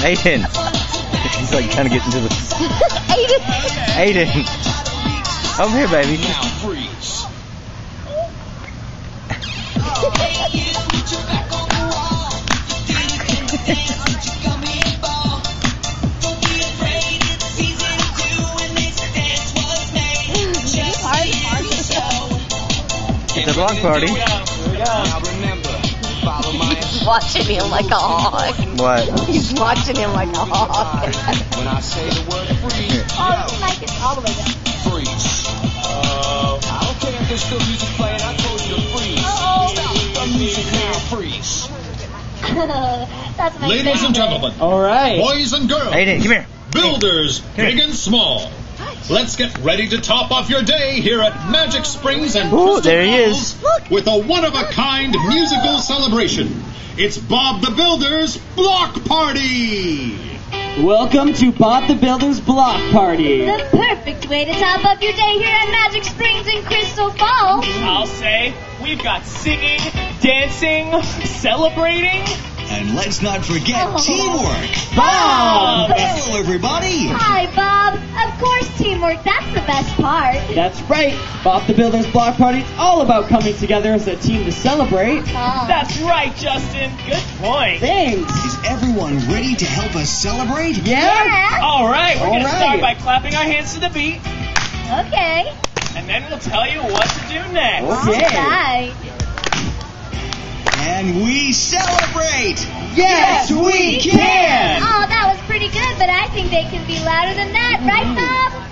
Aiden. He's like trying to get into the. Aiden. Aiden. Over here, baby. Now freeze. It's a block party. Now remember, follow my He's watching him like a hawk. What? He's watching him like a hawk. When I say the word freeze, oh, like it's all the way down. freeze. Uh, I don't care if there's still music playing. I told you to freeze. Stop the music now. Freeze. That's my Ladies and gentlemen, All right. boys and girls, Aiden, come here. builders, big and small. Let's get ready to top off your day here at Magic Springs and Ooh, Crystal there he Falls is. with a one-of-a-kind musical celebration. It's Bob the Builder's Block Party. Welcome to Bob the Builder's Block Party. The perfect way to top up your day here at Magic Springs in Crystal Falls. I'll say we've got singing, dancing, celebrating. And let's not forget Oh. teamwork. Bob! Hello, everybody. Hi, Bob. Of course, teamwork. That's the best part. That's right. Bob the Builder's Block Party is all about coming together as a team to celebrate. Oh. That's right, Justin. Good point. Thanks. Is everyone ready to help us celebrate? Yeah? Yeah. All right, we're All gonna start by clapping our hands to the beat, Okay. and then we'll tell you what to do next. Okay. All right. And we celebrate. Yes, we can. Oh, that was pretty good, but I think they can be louder than that, right, Bob?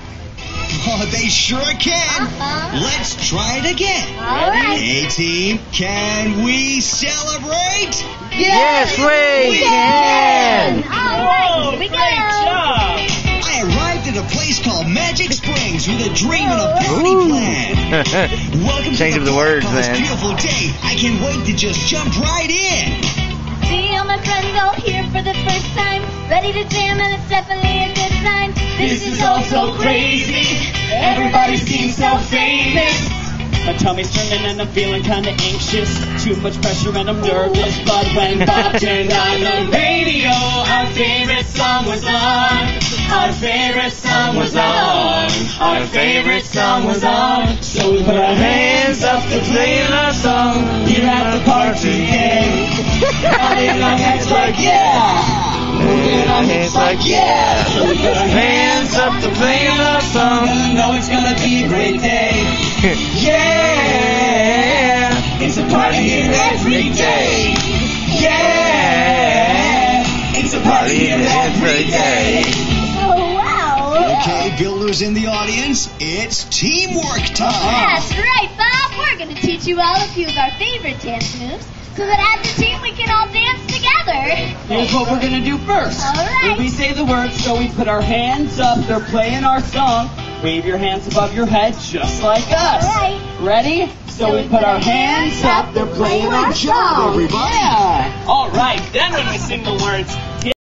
Oh, they sure can. Uh-huh. Let's try it again. All right. Hey, team, can we celebrate? Yes, we can. All right. Whoa, Here we great go. job. Magic Springs with a dream and a party Ooh. plan. Welcome Change to up the, the words, park on this man. beautiful day. I can't wait to just jump right in. See all my friends all here for the first time, ready to jam, and it's definitely a good sign. This is all so crazy. Everybody seems so famous. My tummy's turning and I'm feeling kinda anxious. Too much pressure and I'm nervous. But when Bob turned on the radio, our favorite song was on. Our favorite song was on. Our favorite song was on. So we put our hands up to play our song here at the park today. Nodding our heads like yeah. Moving our hips like yeah. So we put our hands up to play our song. Know it's gonna be a great day. Yeah, it's a party here every day. Yeah, it's a party here every day. Wow. Okay, builders in the audience, it's teamwork time. That's right, Bob. We're going to teach you all a few of our favorite dance moves so that as a team we can all dance together. Here's what we're gonna do first. All right. When we say the words, so we put our hands up. They're playing our song. Wave your hands above your head, just like us. All right. Ready? So we put our hands up. They're playing our song. everybody. Yeah. All right, then when we sing the words,